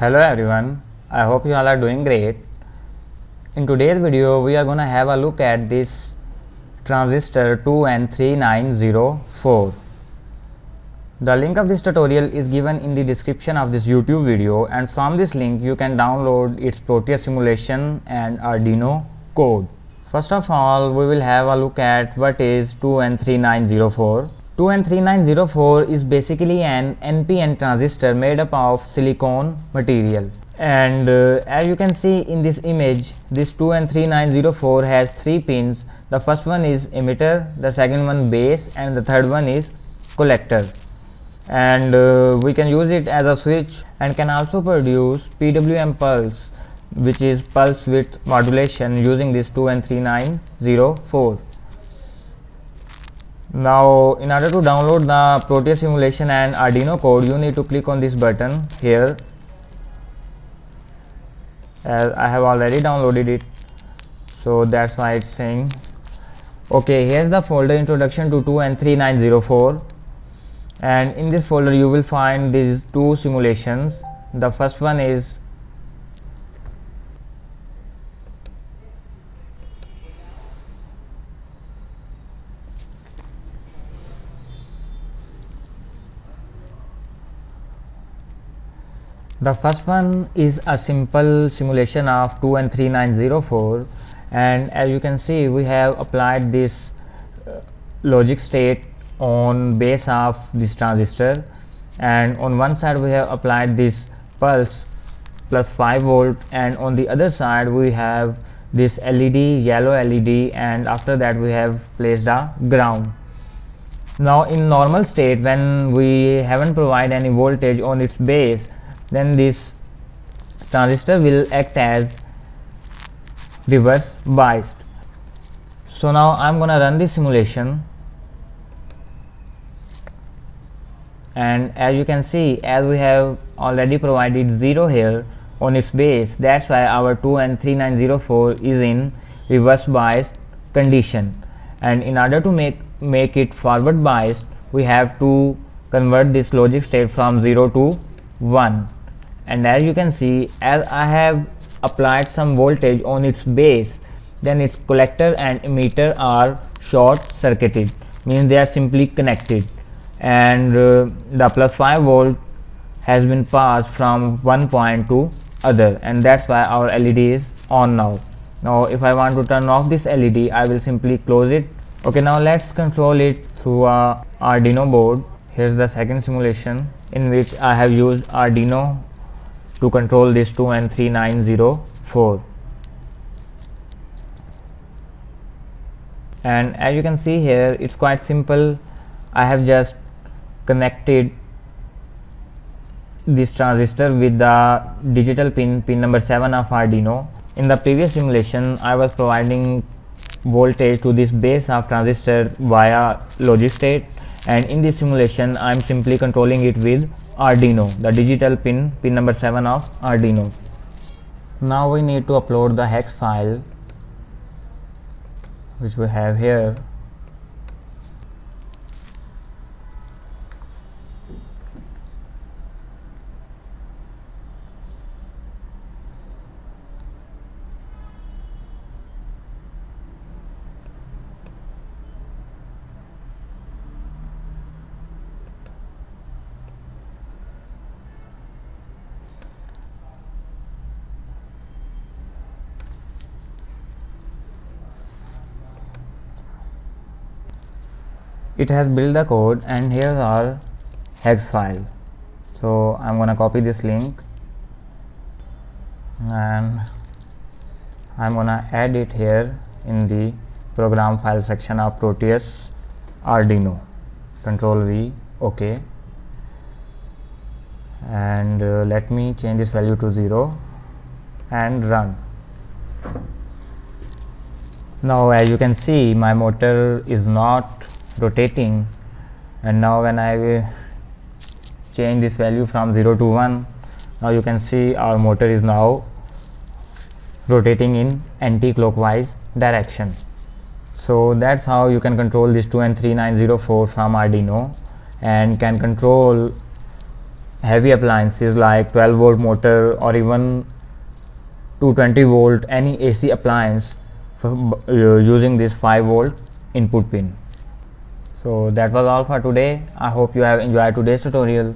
Hello everyone, I hope you all are doing great. In today's video we are gonna have a look at this transistor 2N3904. The link of this tutorial is given in the description of this YouTube video and from this link you can download its Proteus simulation and Arduino code. First of all we will have a look at what is 2N3904. 2N3904 is basically an NPN transistor made up of silicon material. And uh, as you can see in this image this 2N3904 has three pins. The first one is emitter the second one base and the third one is collector. And uh, we can use it as a switch and can also produce PWM pulse which is pulse width modulation using this 2N3904 now in order to download the Proteus simulation and Arduino code you need to click on this button here. As I have already downloaded it so that's why it's saying. Okay here's the folder introduction to 2N3904 and in this folder you will find these two simulations. The first one is the first one is a simple simulation of 2N3904 and as you can see we have applied this uh, logic state on base of this transistor. And on one side we have applied this pulse plus 5 volt. And on the other side we have this LED yellow LED and after that we have placed a ground. Now in normal state when we haven't provided any voltage on its base then this transistor will act as reverse biased. So now I'm gonna run this simulation. And as you can see as we have already provided 0 here on its base that's why our 2N3904 is in reverse biased condition. And in order to make make it forward biased we have to convert this logic state from 0 to 1 and as you can see as I have applied some voltage on its base then its collector and emitter are short circuited means they are simply connected. And uh, the plus 5 volt has been passed from one point to other and that's why our LED is on now. Now if I want to turn off this LED I will simply close it. Okay now let's control it through a Arduino board. Here's the second simulation in which I have used Arduino to control this 2N3904 and as you can see here it's quite simple. I have just connected this transistor with the digital pin pin number 7 of Arduino. In the previous simulation I was providing voltage to this base of transistor via logic state and in this simulation I am simply controlling it with Arduino the digital pin pin number 7 of Arduino. Now we need to upload the hex file which we have here it has built the code and here's our hex file. So I'm gonna copy this link and I'm gonna add it here in the program file section of Proteus Arduino. Control V OK. And uh, let me change this value to 0 and run. Now as you can see my motor is not rotating. And now when I will change this value from 0 to 1 now you can see our motor is now rotating in anti-clockwise direction. So that's how you can control this 2N3904 from Arduino and can control heavy appliances like 12 volt motor or even 220 volt any AC appliance uh, using this 5 volt input pin so that was all for today. I hope you have enjoyed today's tutorial.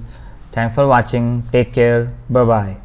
Thanks for watching. Take care. Bye bye